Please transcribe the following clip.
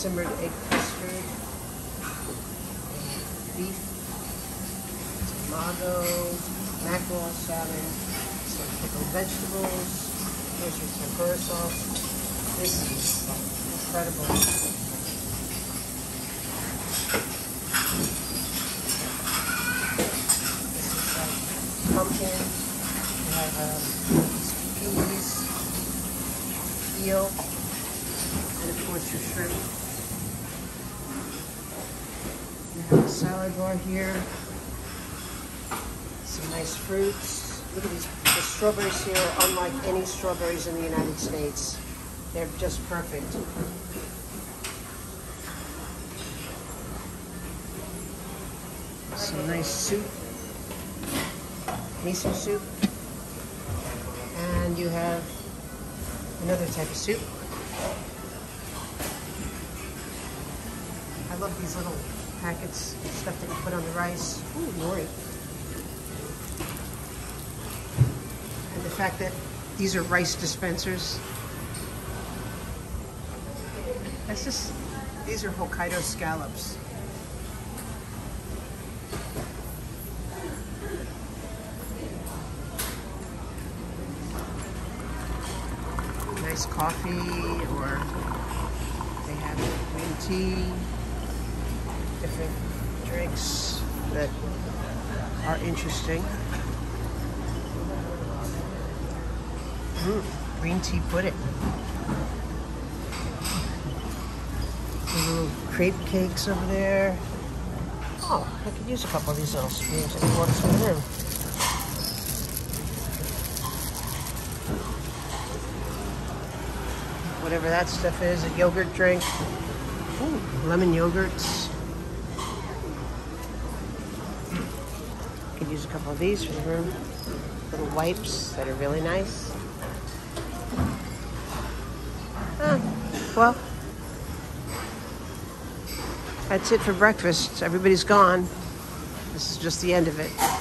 simmered egg custard, beef, tomato, mackerel salad, some pickled vegetables. Here's your tempura sauce. This is incredible. This is like pumpkin. We have um, peas, eel, and of course your shrimp. Salad bar here. Some nice fruits. Look at these. The strawberries here are unlike any strawberries in the United States. They're just perfect. Some nice soup miso soup. And you have another type of soup. I love these little packets, stuff that you put on the rice. Ooh, nori. And the fact that these are rice dispensers. That's just, these are Hokkaido scallops. nice coffee or they have green tea, different drinks that are interesting. Mm, green tea pudding. Little crepe cakes over there. Oh, I could use a couple of these little spoons forks in the room. whatever that stuff is, a yogurt drink. Ooh, lemon yogurts. Could use a couple of these for the room. Little wipes that are really nice. Ah, well, that's it for breakfast. Everybody's gone. This is just the end of it.